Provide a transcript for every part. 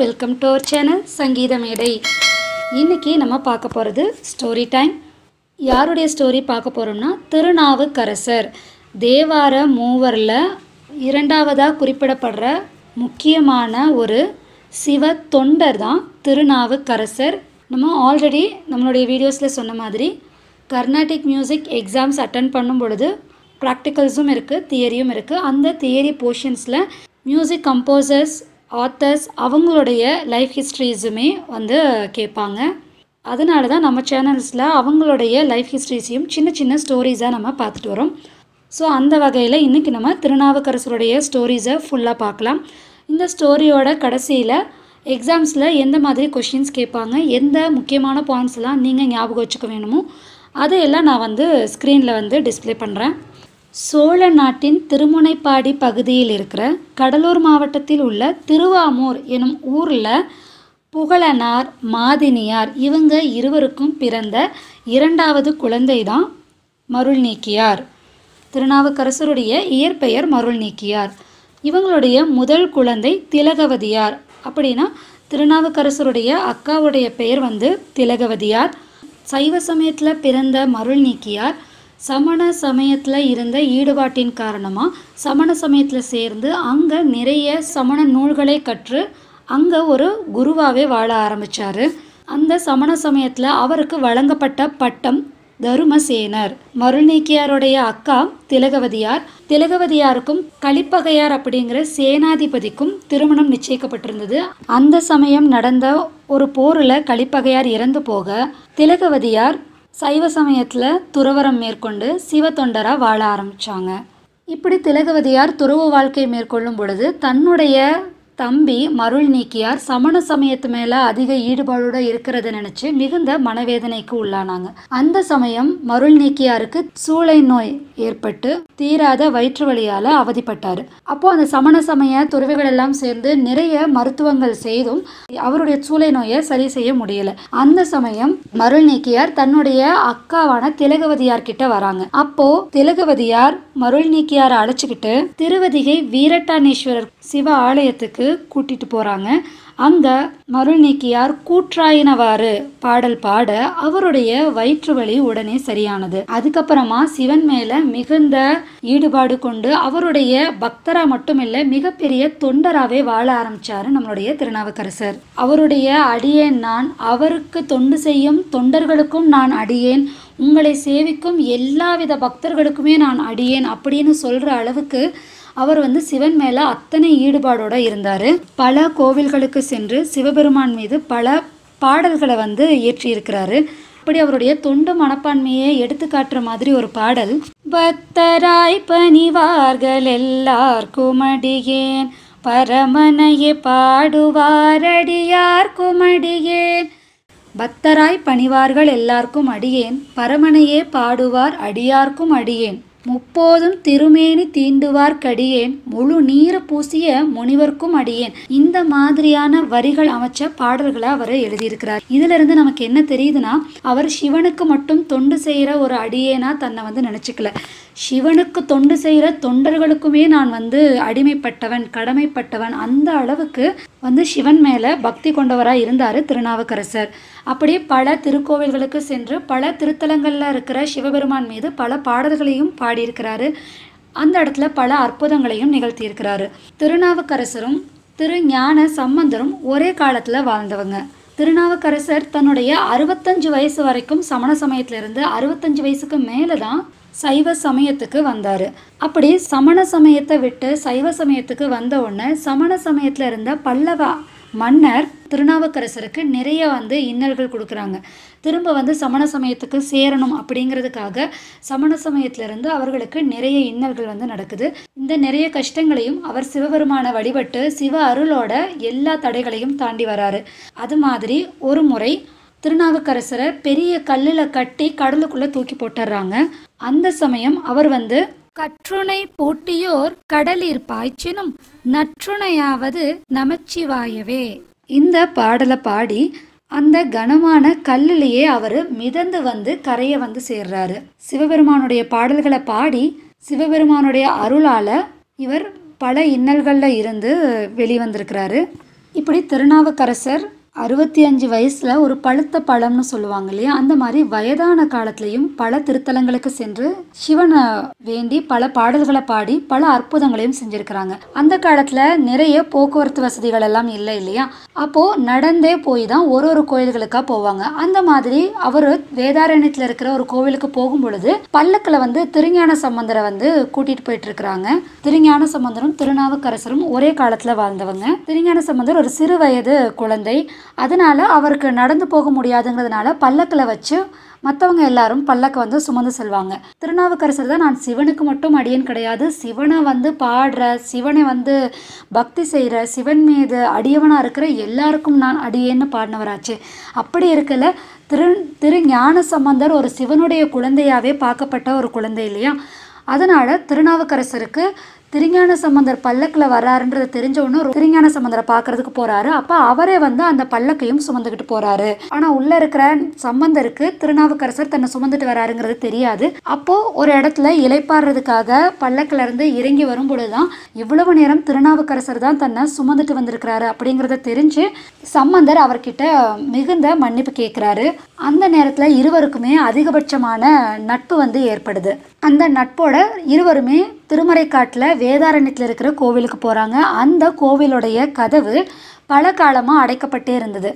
Welcome to our channel சங்கீத மேடை. இன்னைக்கு நம்ம பார்க்க போகிறது ஸ்டோரி டைம் யாருடைய ஸ்டோரி பார்க்க போகிறோம்னா திருநாவுக்கரசர். தேவார மூவரில் இரண்டாவதாக குறிப்பிடப்படுற முக்கியமான ஒரு சிவ தொண்டர் தான் திருநாவுக்கரசர். நம்ம ஆல்ரெடி நம்மளுடைய வீடியோஸில் சொன்ன மாதிரி கர்நாடிக் மியூசிக் எக்ஸாம்ஸ் அட்டன் பண்ணும் பொழுது ப்ராக்டிக்கல்ஸும் இருக்குது தியரியும் இருக்குது அந்த தியரி போர்ஷன்ஸில் மியூசிக் கம்போசர்ஸ் ஆத்தர்ஸ் அவங்களுடைய லைஃப் ஹிஸ்ட்ரிஸுமே வந்து கேட்பாங்க. அதனால தான் நம்ம சேனல்ஸில் அவங்களுடைய லைஃப் ஹிஸ்ட்ரிஸையும் சின்ன சின்ன ஸ்டோரிஸாக நம்ம பார்த்துட்டு வரோம். ஸோ அந்த வகையில் இன்றைக்கி நம்ம திருநாவுக்கரசருடைய ஸ்டோரிஸை ஃபுல்லாக பார்க்கலாம். இந்த ஸ்டோரியோட கடைசியில் எக்ஸாம்ஸில் எந்த மாதிரி கொஷின்ஸ் கேட்பாங்க எந்த முக்கியமான பாயிண்ட்ஸ்லாம் நீங்கள் ஞாபகம் வச்சுக்க வேணுமோ அதையெல்லாம் நான் வந்து ஸ்க்ரீனில் வந்து டிஸ்ப்ளே பண்ணுறேன் சோழ நாட்டின் திருமுனைப்பாடி பகுதியில் இருக்கிற கடலூர் மாவட்டத்தில் உள்ள திருவாமூர் எனும் ஊரில் புகழனார் மாதினியார் இவங்க இருவருக்கும் பிறந்த இரண்டாவது குழந்தை தான் மருள் நீக்கியார் திருநாவுக்கரசருடைய இயற்பெயர் மருள் நீக்கியார் இவங்களுடைய முதல் குழந்தை திலகவதியார். அப்படின்னா திருநாவுக்கரசருடைய அக்காவுடைய பெயர் வந்து திலகவதியார். சைவ சமயத்தில் பிறந்த மருள் நீக்கியார் சமண சமயத்தில் இருந்த ஈடுபாட்டின் காரணமாக சமண சமயத்தில் சேர்ந்து அங்கே நிறைய சமண நூல்களை கற்று அங்கே ஒரு குருவாகவே வாழ ஆரம்பித்தார் அந்த சமண சமயத்தில் அவருக்கு வழங்கப்பட்ட பட்டம் தருமசேனர். மருள்நீக்கியாருடைய அக்கா திலகவதியார். திலகவதியாருக்கும் கலிப்பகையார் அப்படிங்கிற சேனாதிபதிக்கும் திருமணம் நிச்சயிக்கப்பட்டிருந்தது. அந்த சமயம் நடந்த ஒரு போரில் கலிப்பகையார் இறந்து போக திலகவதியார் சைவ சமயத்தில் துறவரம் மேற்கொண்டு சிவ தொண்டராக வாழ ஆரம்பித்தாங்க இப்படி திலகவதியார் துறவு வாழ்க்கை மேற்கொள்ளும் பொழுது தன்னுடைய தம்பி மருள் நீக்கியார் சமண சமயத்து மேலே அதிக ஈடுபாடோடு இருக்கிறத நினச்சி மிகுந்த மனவேதனைக்கு உள்ளானாங்க. அந்த சமயம் மருள் நீக்கியாருக்கு சூளை நோய் ஏற்பட்டு தீராத வயிற்று வழியால் அவதிப்பட்டார். அப்போ அந்த சமண சமய துறவிகள் எல்லாம் சேர்ந்து நிறைய மருத்துவங்கள் செய்தும் அவருடைய சூளை நோயை சரி செய்ய முடியல. அந்த சமயம் மருள் நீக்கியார் தன்னுடைய அக்காவான திலகவதியார் கிட்ட வராங்க. அப்போ திலகவதியார் மருள் நீக்கியாரை அழைச்சிக்கிட்டு திருவதிகை வீரட்டானேஸ்வரர் சிவ ஆலயத்துக்கு கூட்டிட்டு போறாங்க. அந்த மருள்நீக்கியார் கூற்றாயினவாறு பாடல் பாட அவருடைய வயிற்று வலி உடனே சரியானது. அதுக்கப்புறமா சிவன் மேல மிகுந்த ஈடுபாடு கொண்டு அவருடைய பக்தரா மட்டுமில்ல மிகப்பெரிய தொண்டராவே வாழ ஆரம்பிச்சாரு நம்மளுடைய திருநாவுக்கரசர். அவருடைய அடியேன் நான் அவருக்கு தொண்டு செய்யும் தொண்டர்களுக்கும் நான் அடியேன் உங்களை சேவிக்கும் எல்லாவித பக்தர்களுக்குமே நான் அடியேன் அப்படின்னு சொல்ற அளவுக்கு அவர் வந்து சிவன் மேலே அத்தனை ஈடுபாடோடு இருந்தார். பல கோவில்களுக்கு சென்று சிவபெருமான் மீது பல பாடல்களை வந்து இயற்றியிருக்கிறாரு அப்படி அவருடைய தொண்டு மனப்பான்மையை எடுத்து காட்டுற மாதிரி ஒரு பாடல். பக்தராய் பணிவார்கள் எல்லார்க்கும் அடியேன் பரமனையே பாடுவாரடியார் குமடியேன். பக்தராய் பணிவார்கள் எல்லாருக்கும் அடியேன். பரமனையே பாடுவார் அடியார்க்கும் அடியேன். முப்போதும் திருமேனி தீண்டுவார் கடியேன். முழு நீர பூசிய முனிவர்க்கும் அடியேன். இந்த மாதிரியான வரிகள் அமைச்ச பாடல்களை அவர் எழுதியிருக்கிறார். இதுல இருந்து நமக்கு என்ன தெரியுதுன்னா அவர் சிவனுக்கு மட்டும் தொண்டு செய்யற ஒரு அடியேனா தன்னை வந்து நினைச்சுக்கல. சிவனுக்கு தொண்டு செய்கிற தொண்டர்களுக்குமே நான் வந்து அடிமைப்பட்டவன் கடமைப்பட்டவன். அந்த அளவுக்கு வந்து சிவன் மேலே பக்தி கொண்டவராக இருந்தார் திருநாவுக்கரசர். அப்படி பல திருக்கோவில்களுக்கு சென்று பல திருத்தலங்களில் இருக்கிற சிவபெருமான் மீது பல பாடல்களையும் பாடியிருக்கிறாரு. அந்த இடத்துல பல அற்புதங்களையும் நிகழ்த்தியிருக்கிறாரு. திருநாவுக்கரசரும் திரு ஞான சம்பந்தரும் ஒரே காலத்தில் வாழ்ந்தவங்க. திருநாவுக்கரசர் தன்னுடைய அறுபத்தஞ்சு வயசு வரைக்கும் சமண சமயத்திலிருந்து அறுபத்தஞ்சு வயசுக்கு மேலே தான் சைவ சமயத்துக்கு வந்தார். அப்படி சமண சமயத்தை விட்டு சைவ சமயத்துக்கு வந்த உடனே சமண சமயத்தில் இருந்த பல்லவ மன்னர் திருநாவுக்கரசருக்கு நிறைய வந்து இன்னல்கள் கொடுக்குறாங்க. திரும்ப வந்து சமண சமயத்துக்கு சேரணும் அப்படிங்கிறதுக்காக சமண சமயத்திலிருந்து அவர்களுக்கு நிறைய இன்னல்கள் வந்து நடக்குது. இந்த நிறைய கஷ்டங்களையும் அவர் சிவபெருமான வழிபட்டு சிவ அருளோட எல்லா தடைகளையும் தாண்டி வராரு. அது மாதிரி ஒரு முறை திருநாவுக்கரசரை பெரிய கல்லில் கட்டி கடலுக்குள்ளே தூக்கி போட்டுடுறாங்க அந்த சமயம் அவர் வந்து கற்றுணை பூட்டியோர் கடலிற் பாய்ச்சினும் நற்றுணையாவது நமச்சிவாயவே இந்த பாடலை பாடி அந்த கனமான கல்லிலேயே அவர் மிதந்து வந்து கரையை வந்து சேர்றாரு. சிவபெருமானுடைய பாடல்களை பாடி சிவபெருமானுடைய அருளால இவர் பல இன்னல்களில் இருந்து வெளிவந்திருக்கிறாரு. இப்படி திருநாவுக்கரசர் அறுபத்தி அஞ்சு வயசில் ஒரு பழுத்த பழம்னு சொல்லுவாங்க இல்லையா? அந்த மாதிரி வயதான காலத்திலையும் பல திருத்தலங்களுக்கு சென்று சிவனை வேண்டி பல பாடல்களை பாடி பல அற்புதங்களையும் செஞ்சுருக்கிறாங்க. அந்த காலத்தில் நிறைய போக்குவரத்து வசதிகள் எல்லாம் இல்லை இல்லையா? அப்போது நடந்தே போய் தான் ஒரு ஒரு கோயில்களுக்காக போவாங்க. அந்த மாதிரி அவர் வேதாரண்யத்தில் இருக்கிற ஒரு கோவிலுக்கு போகும் பொழுது பல்லக்கில் வந்து திருஞான சம்பந்தரை வந்து கூட்டிகிட்டு போயிட்டு இருக்கிறாங்க. திருஞான சம்பந்தரும் திருநாவுக்கரசரும் ஒரே காலத்தில் வாழ்ந்தவங்க. திருஞான சம்பந்தர் ஒரு சிறு வயது குழந்தை. அதனால அவருக்கு நடந்து போக முடியாதுங்கிறதுனால பல்லக்கில் வச்சு மற்றவங்க எல்லாரும் பல்லக்க வந்து சுமந்து செல்வாங்க. திருநாவுக்கரசர் தான் நான் சிவனுக்கு மட்டும் அடியன் கிடையாது. சிவனை வந்து பாடுற சிவனை வந்து பக்தி செய்கிற சிவன் மீது அடியவனாக இருக்கிற எல்லாருக்கும் நான் அடியேன்னு பாடினவராச்சு. அப்படி இருக்கல திரு திரு ஞான சம்பந்தர் ஒரு சிவனுடைய குழந்தையாகவே பார்க்கப்பட்ட ஒரு குழந்தை இல்லையா? அதனால் திருநாவுக்கரசருக்கு திருஞான சம்பந்தர் பல்லக்கில் வர்றாருன்றதை தெரிஞ்ச உடனே ஒரு திருஞான சம்பந்தரை பார்க்கறதுக்கு போறாரு. அப்போ அவரே வந்து அந்த பல்லக்கையும் சுமந்துக்கிட்டு போறாரு. ஆனால் உள்ள இருக்கிற சம்பந்தருக்கு திருநாவுக்கரசர் தன்னை சுமந்துட்டு வராருங்கிறது தெரியாது. அப்போ ஒரு இடத்துல இலைப்பாடுறதுக்காக பல்லக்கில் இருந்து இறங்கி வரும்பொழுதுதான் இவ்வளவு நேரம் திருநாவுக்கரசர் தான் தன்னை சுமந்துட்டு வந்திருக்கிறாரு அப்படிங்கிறத தெரிஞ்சு சம்பந்தர் அவர்கிட்ட மிகுந்த மன்னிப்பு கேட்குறாரு அந்த நேரத்தில் இருவருக்குமே அதிகபட்சமான நட்பு வந்து ஏற்படுது. அந்த நட்போட இருவருமே திருமறைக்காட்டில் வேதாரண்யத்தில் இருக்கிற கோவிலுக்கு போகிறாங்க அந்த கோவிலுடைய கதவு பல காலமாக அடைக்கப்பட்டே இருந்தது.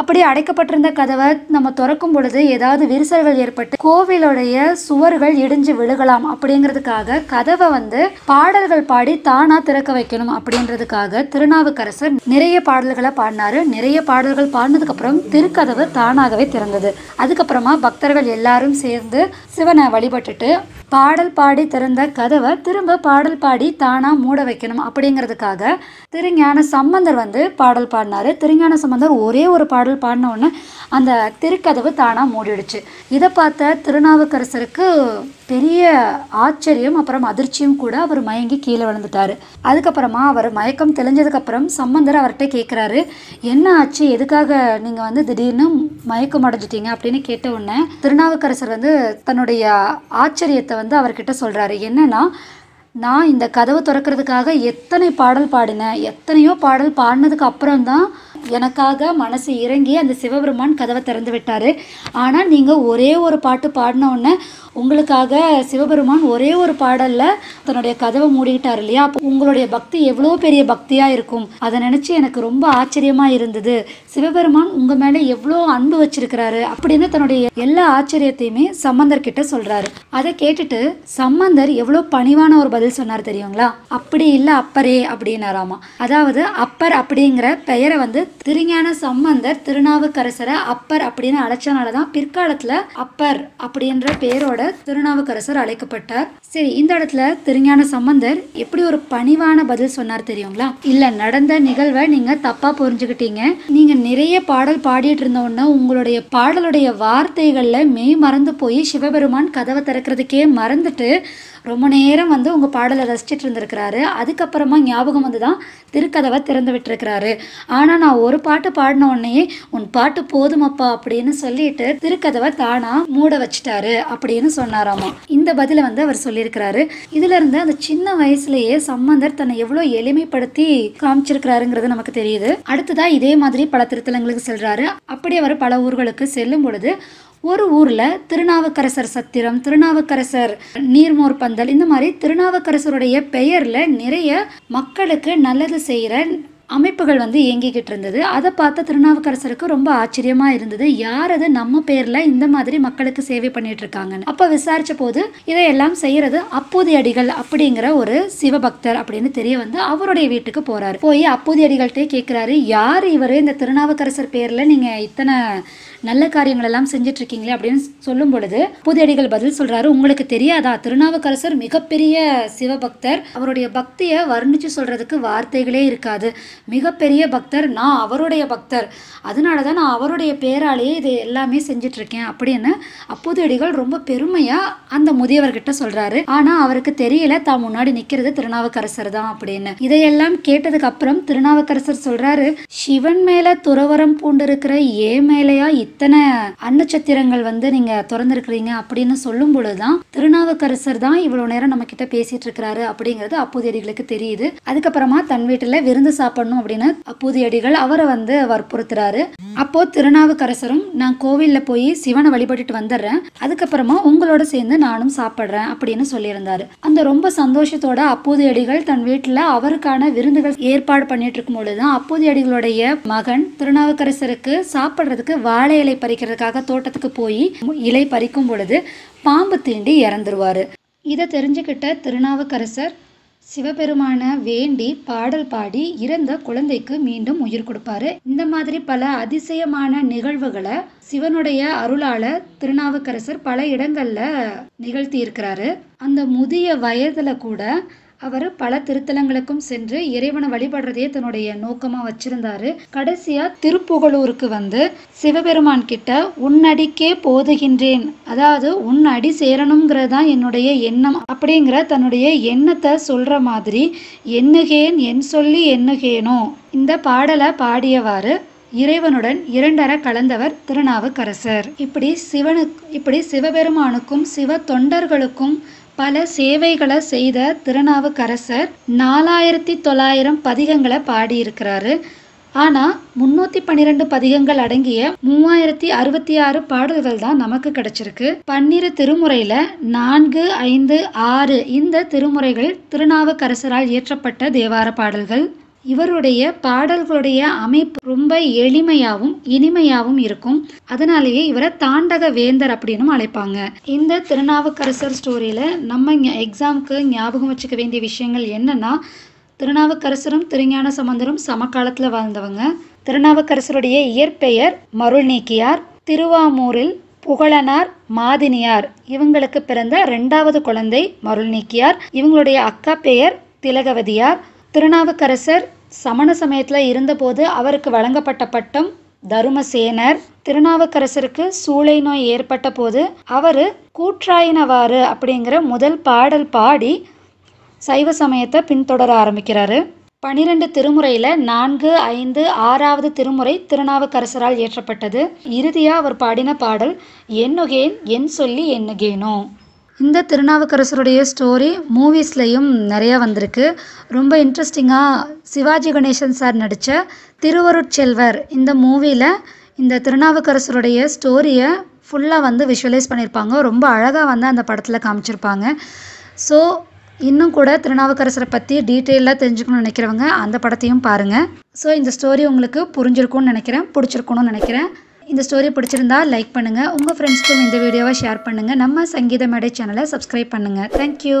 அப்படி அடைக்கப்பட்டிருந்த கதவை நம்ம திறக்கும் பொழுது ஏதாவது விரிசல்கள் ஏற்பட்டு கோவிலுடைய சுவர்கள் இடிஞ்சு விழுகலாம் அப்படிங்கிறதுக்காக கதவை வந்து பாடல்கள் பாடி தானாக திறக்க வைக்கணும் அப்படின்றதுக்காக திருநாவுக்கரசர் நிறைய பாடல்களை பாடினாரு. நிறைய பாடல்கள் பாடினதுக்கப்புறம் திருக்கதவு தானாகவே திறந்தது. அதுக்கப்புறமா பக்தர்கள் எல்லாரும் சேர்ந்து சிவனை வழிபட்டுட்டு பாடல் பாடி திறந்த கதவை திரும்ப பாடல் பாடி தானாக மூட வைக்கணும் அப்படிங்கிறதுக்காக திருஞான சம்பந்தர் வந்து பாடல் பாடினாரு. திருஞான சம்பந்தர் ஒரே ஒரு பாடல் பாடின உடனே அந்த திருக்கதவு தானா மூடிடுச்சு. இதை பார்த்த திருநாவுக்கரசருக்கு பெரிய ஆச்சரியம் அப்புறம் அதிர்ச்சியும் கூட அவர் மயங்கி கீழே விழுந்துட்டாரு. அதுக்கப்புறமா அவர் மயக்கம் தெளிஞ்சதுக்கப்புறம் சம்பந்தர் அவர்கிட்ட கேட்குறாரு என்ன ஆச்சு? எதுக்காக நீங்கள் வந்து திடீர்னு மயக்கம் அடைஞ்சிட்டீங்க? அப்படின்னு கேட்ட உடனே திருநாவுக்கரசர் வந்து தன்னுடைய ஆச்சரியத்தை வந்து அவர்கிட்ட சொல்கிறாரு என்னென்னா நான் இந்த கதவை திறக்கிறதுக்காக எத்தனை பாடல் பாடினேன். எத்தனையோ பாடல் பாடினதுக்கு அப்புறம்தான் எனக்காக மனசு இறங்கி அந்த சிவபெருமான் கதவை திறந்து விட்டார். ஆனால் நீங்கள் ஒரே ஒரு பாட்டு பாடின உடனே உங்களுக்காக சிவபெருமான் ஒரே ஒரு பாடலில் தன்னுடைய கதவை மூடிக்கிட்டார் இல்லையா? அப்போ உங்களுடைய பக்தி எவ்வளோ பெரிய பக்தியாக இருக்கும்? அதை நினச்சி எனக்கு ரொம்ப ஆச்சரியமாக இருந்தது. சிவபெருமான் உங்கள் மேலே எவ்வளோ அன்பு வச்சிருக்கிறாரு அப்படின்னு தன்னுடைய எல்லா ஆச்சரியத்தையுமே சம்பந்தர் கிட்ட சொல்கிறாரு அதை கேட்டுட்டு சம்பந்தர் எவ்வளோ பணிவான ஒரு பதில் சொன்னார் தெரியுங்களா? அப்படி இல்லை அப்பரே அப்படின்னாராமா அதாவது அப்பர் அப்படிங்கிற பெயரை வந்து திருஞான சம்பந்தர் திருநாவுக்கரசரை அப்பர் அப்படின்னு அழைச்சனால தான் பிற்காலத்தில் அப்பர் அப்படின்ற பேரோட திருநாவுக்கரசர் அழைக்கப்பட்டார். சரி இந்த இடத்துல திருஞான சம்பந்தர் எப்படி ஒரு பணிவான பதில் சொன்னார் தெரியுங்களா? இல்ல நடந்த நிகழ்வை நீங்க தப்பா புரிஞ்சுக்கிட்டீங்க. நீங்க நிறைய பாடல் பாடிட்டு இருந்த உடனே உங்களுடைய பாடலுடைய வார்த்தைகள்ல மெய் மறந்து போய் சிவபெருமான் கதவை திறக்கிறதுக்கே மறந்துட்டு ரொம்ப நேரம் வந்து உங்கள் பாடலை ரசிச்சிட்டு இருந்திருக்கிறாரு. அதுக்கப்புறமா ஞாபகம் வந்து தான் திருக்கதவை திறந்து விட்டுருக்கிறாரு. ஆனால் நான் ஒரு பாட்டு பாடின உடனே உன் பாட்டு போதுமப்பா அப்படின்னு சொல்லிட்டு திருக்கதவை தானா மூட வச்சிட்டாரு அப்படின்னு சொன்னாராமா. இந்த பதிலை வந்து அவர் சொல்லியிருக்கிறாரு. இதுல இருந்து அந்த சின்ன வயசுலயே சம்பந்தர் தன்னை எவ்வளோ எளிமைப்படுத்தி காமிச்சிருக்கிறாருங்கிறது நமக்கு தெரியுது. அடுத்ததா இதே மாதிரி பல திருத்தலங்களுக்கு செல்றாரு. அப்படி அவர் பல ஊர்களுக்கு செல்லும் பொழுது ஒரு ஊரில் திருநாவுக்கரசர் சத்திரம் திருநாவுக்கரசர் நீர்மோர் பந்தல் இந்த மாதிரி திருநாவுக்கரசருடைய பெயரில் நிறைய மக்களுக்கு நல்லது செய்கிற அமைப்புகள் வந்து இயங்கிக்கிட்டு இருந்தது. அதை பார்த்த திருநாவுக்கரசருக்கு ரொம்ப ஆச்சரியமா இருந்தது. யார் அது? நம்ம பேர்ல இந்த மாதிரி மக்களுக்கு சேவை பண்ணிட்டு இருக்காங்கன்னு. அப்ப விசாரிச்ச போது இதையெல்லாம் செய்யறது அப்போதி அடிகள் அப்படிங்கிற ஒரு சிவபக்தர் அப்படின்னு தெரிய வந்து அவருடைய வீட்டுக்கு போறாரு. போய் அப்போதி அடிகள்கிட்டே கேட்கிறாரு யார் இவர்? இந்த திருநாவுக்கரசர் பேர்ல நீங்க இத்தனை நல்ல காரியங்கள் எல்லாம் செஞ்சுட்டு இருக்கீங்களே அப்படின்னு சொல்லும் பொழுது புதியடிகள் பதில் சொல்றாரு உங்களுக்கு தெரியாதா? திருநாவுக்கரசர் மிகப்பெரிய சிவபக்தர். அவருடைய பக்தியை வர்ணிச்சு சொல்றதுக்கு வார்த்தைகளே இருக்காது. மிகப்பெரிய பக்தர் நான் அவருடைய பக்தர். அதனால தான் நான் அவருடைய பேராலேயே இது எல்லாமே செஞ்சுட்டு இருக்கேன் அப்படின்னு அப்போதடிகள் ரொம்ப பெருமையாக அந்த முதியவர்கிட்ட சொல்றாரு. ஆனால் அவருக்கு தெரியல தான் முன்னாடி நிற்கிறது திருநாவுக்கரசர் தான் அப்படின்னு. இதையெல்லாம் கேட்டதுக்கு அப்புறம் திருநாவுக்கரசர் சொல்றாரு சிவன் மேலே துறவரம் பூண்டிருக்கிற ஏ மேலையா இத்தனை அன்னச்சத்திரங்கள் வந்து நீங்க திறந்துருக்கிறீங்க அப்படின்னு சொல்லும் பொழுதுதான் திருநாவுக்கரசர் தான் இவ்வளோ நேரம் நம்ம கிட்ட பேசிட்டு இருக்கிறாரு அப்படிங்கிறது அப்போதடிகளுக்கு தெரியுது. அதுக்கப்புறமா தன் வீட்டில் விருந்து சாப்பிட சாப்பிடணும் அப்படின்னு அப்பூதியடிகள் அவரை வந்து வற்புறுத்துறாரு அப்போ திருநாவுக்கரசரும் நான் கோவில்ல போய் சிவனை வழிபட்டுட்டு வந்துடுறேன் அதுக்கப்புறமா உங்களோட சேர்ந்து நானும் சாப்பிட்றேன் அப்படின்னு சொல்லியிருந்தாரு. அந்த ரொம்ப சந்தோஷத்தோட அப்பூதியடிகள் தன் வீட்டில் அவருக்கான விருந்துகள் ஏற்பாடு பண்ணிட்டு இருக்கும் பொழுதுதான் அப்பூதியடிகளுடைய மகன் திருநாவுக்கரசருக்கு சாப்பிட்றதுக்கு வாழை இலை பறிக்கிறதுக்காக தோட்டத்துக்கு போய் இலை பறிக்கும் பொழுது பாம்பு தீண்டி இறந்துருவாரு. இதை தெரிஞ்சுக்கிட்ட திருநாவுக்கரசர் சிவபெருமான வேண்டி பாடல் பாடி இறந்த குழந்தைக்கு மீண்டும் உயிர் கொடுப்பாரு. இந்த மாதிரி பல அதிசயமான நிகழ்வுகளை சிவனுடைய அருளால திருநாவுக்கரசர் பல இடங்கள்ல நிகழ்த்தி இருக்கிறாரு. அந்த முதிய வயதுல கூட அவர் பல திருத்தலங்களுக்கும் சென்று இறைவனை வழிபடுறதையே தன்னுடைய நோக்கமாக வச்சிருந்தாரு. கடைசியா திருப்புகலூருக்கு வந்து சிவபெருமான் கிட்ட உன்னடிக்கே போதுகின்றேன். அதாவது உன் அடி சேரணுங்கிறது தான் என்னுடைய எண்ணம். அப்படிங்கிற தன்னுடைய எண்ணத்தை சொல்ற மாதிரி எண்ணுகேன் என் சொல்லி எண்ணுகேனோ. இந்த பாடலை பாடியவாறு இறைவனுடன் இரண்டர கலந்தவர் திருநாவுக்கரசர். இப்படி சிவனுக்கு இப்படி சிவபெருமானுக்கும் சிவ தொண்டர்களுக்கும் பல சேவைகளை செய்த திருநாவுக்கரசர் நாலாயிரத்தி தொள்ளாயிரம் பதிகங்களை பாடியிருக்கிறாரு. ஆனால் முன்னூற்றி பன்னிரெண்டு பதிகங்கள் அடங்கிய மூவாயிரத்தி அறுபத்தி ஆறு பாடல்கள் தான் நமக்கு கிடைச்சிருக்கு. பன்னிரு திருமுறையில் நான்கு ஐந்து ஆறு இந்த திருமுறைகள் திருநாவுக்கரசரால் இயற்றப்பட்ட தேவார பாடல்கள். இவருடைய பாடல்களுடைய அமைப்பு ரொம்ப எளிமையாகவும் இனிமையாகவும் இருக்கும். அதனாலேயே இவரை தாண்டக வேந்தர் அப்படின்னும் அழைப்பாங்க. இந்த திருநாவுக்கரசர் ஸ்டோரியில் நம்ம எக்ஸாமுக்கு ஞாபகம் வச்சுக்க வேண்டிய விஷயங்கள் என்னன்னா திருநாவுக்கரசரும் திருஞான சம்பந்தரும் சமகாலத்தில் வாழ்ந்தவங்க. திருநாவுக்கரசருடைய இயற்பெயர் மருள் நீக்கியார் திருவாமூரில் புகழனார் மாதினியார். இவங்களுக்கு பிறந்த ரெண்டாவது குழந்தை மருள் நீக்கியார் இவங்களுடைய அக்கா பெயர் திலகவதியார். திருநாவுக்கரசர் சமண சமயத்தில் இருந்தபோது அவருக்கு வழங்கப்பட்ட பட்டம் தருமசேனர். திருநாவுக்கரசருக்கு சூளை நோய் ஏற்பட்ட போது அவர் கூற்றாயினவாறு அப்படிங்கிற முதல் பாடல் பாடி சைவ சமயத்தை பின்தொடர ஆரம்பிக்கிறாரு. பனிரெண்டு திருமுறையில் நான்கு ஐந்து ஆறாவது திருமுறை திருநாவுக்கரசரால் இயற்றப்பட்டது. இறுதியாக அவர் பாடின பாடல் என்னுகேன் என் சொல்லி என்னுகேனோ இந்த திருநாவுக்கரசருடைய ஸ்டோரி மூவிஸ்லையும் நிறையா வந்திருக்கு. ரொம்ப இன்ட்ரெஸ்டிங்காக சிவாஜி கணேசன் சார் நடித்த திருவருட்செல்வர் இந்த மூவியில் இந்த திருநாவுக்கரசருடைய ஸ்டோரியை ஃபுல்லாக வந்து விஷுவலைஸ் பண்ணியிருப்பாங்க ரொம்ப அழகாக வந்து அந்த படத்தில் காமிச்சிருப்பாங்க. ஸோ இன்னும் கூட திருநாவுக்கரசரை பற்றி டீட்டெயிலாக தெரிஞ்சுக்கணும்னு நினைக்கிறவங்க அந்த படத்தையும் பாருங்கள் ஸோ இந்த ஸ்டோரி உங்களுக்கு புரிஞ்சிருக்கும்னு நினைக்கிறேன் பிடிச்சிருக்கணும்னு நினைக்கிறேன். இந்த ஸ்டோரி பிடிச்சிருந்தா லைக் பண்ணுங்கள் உங்கள் ஃப்ரெண்ட்ஸ்க்கும் இந்த வீடியோவை ஷேர் பண்ணுங்கள் நம்ம சங்கீத மேடை சேனலை சப்ஸ்கிரைப் பண்ணுங்கள் தேங்க்யூ